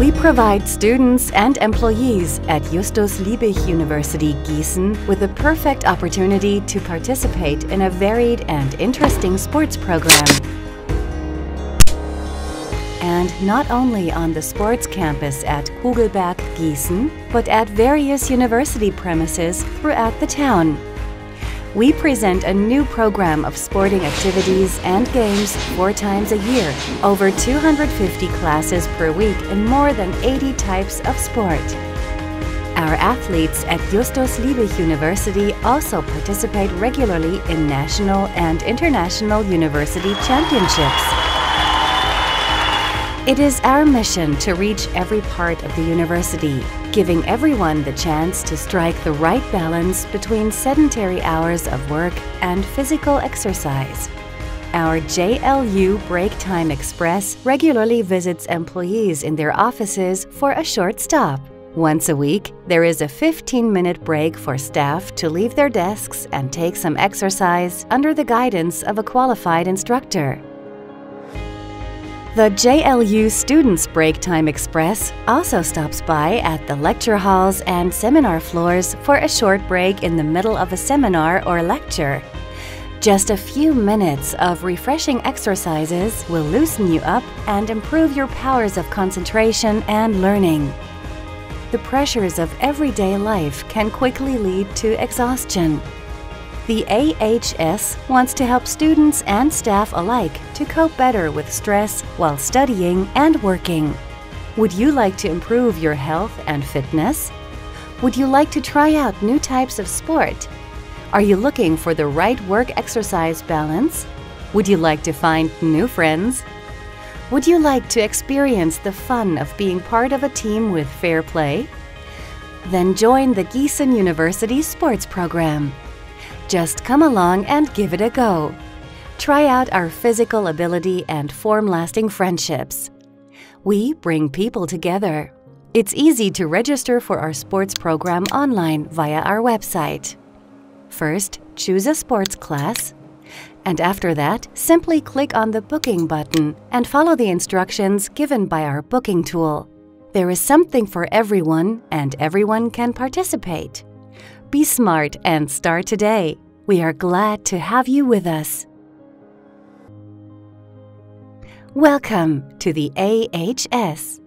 We provide students and employees at Justus Liebig University Gießen with the perfect opportunity to participate in a varied and interesting sports program. And not only on the sports campus at Kugelberg, Gießen, but at various university premises throughout the town. We present a new program of sporting activities and games four times a year, over 250 classes per week in more than 80 types of sport. Our athletes at Justus Liebig University also participate regularly in national and international university championships. It is our mission to reach every part of the university, giving everyone the chance to strike the right balance between sedentary hours of work and physical exercise. Our JLU Break Time Express regularly visits employees in their offices for a short stop. Once a week, there is a 15 minute break for staff to leave their desks and take some exercise under the guidance of a qualified instructor. The JLU Students Break Time Express also stops by at the lecture halls and seminar floors for a short break in the middle of a seminar or lecture. Just a few minutes of refreshing exercises will loosen you up and improve your powers of concentration and learning. The pressures of everyday life can quickly lead to exhaustion. The AHS wants to help students and staff alike to cope better with stress while studying and working. Would you like to improve your health and fitness? Would you like to try out new types of sport? Are you looking for the right work exercise balance? Would you like to find new friends? Would you like to experience the fun of being part of a team with fair play? Then join the Gießen University Sports Program. Just come along and give it a go. Try out our physical ability and form lasting friendships. We bring people together. It's easy to register for our sports program online via our website. First, choose a sports class, and after that, simply click on the Booking button and follow the instructions given by our booking tool. There is something for everyone, and everyone can participate. Be smart and start today. We are glad to have you with us. Welcome to the AHS.